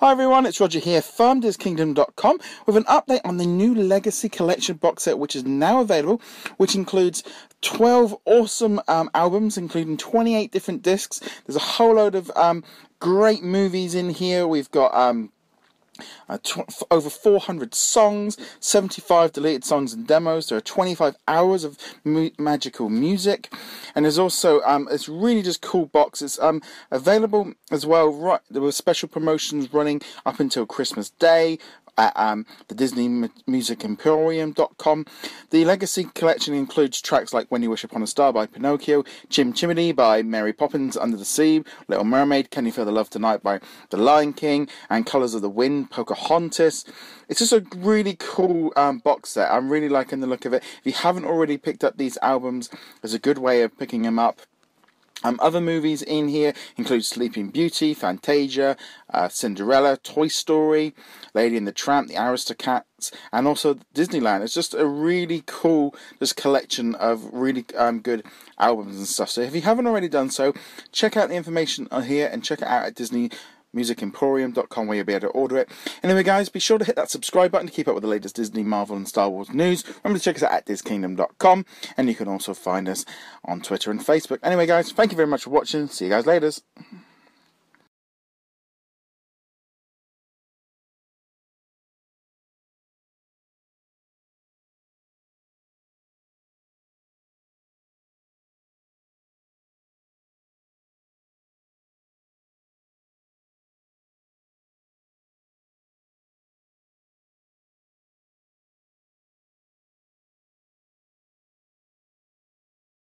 Hi everyone, it's Roger here FarmDisKingdom.com, with an update on the new Legacy Collection box set which is now available, which includes 12 awesome um, albums, including 28 different discs. There's a whole load of um, great movies in here. We've got um, uh, tw- over 400 songs, 75 deleted songs and demos. There are 25 hours of mu- magical music, and there's also um, it's really just cool boxes um, available as well. Right, there were special promotions running up until Christmas Day at um, the Disney Music Emporium.com. The Legacy collection includes tracks like When You Wish Upon a Star by Pinocchio, Chim Chimney by Mary Poppins Under the Sea, Little Mermaid, Can You Feel the Love Tonight by The Lion King, and Colors of the Wind, Pocahontas. It's just a really cool um, box set. I'm really liking the look of it. If you haven't already picked up these albums, there's a good way of picking them up. Um, other movies in here include Sleeping Beauty, Fantasia, uh, Cinderella, Toy Story, Lady and the Tramp, The Aristocats, and also Disneyland. It's just a really cool just collection of really um, good albums and stuff. So if you haven't already done so, check out the information on here and check it out at Disney musicemporium.com where you'll be able to order it. Anyway, guys, be sure to hit that subscribe button to keep up with the latest Disney, Marvel, and Star Wars news. Remember to check us out at DisKingdom.com, and you can also find us on Twitter and Facebook. Anyway, guys, thank you very much for watching. See you guys later.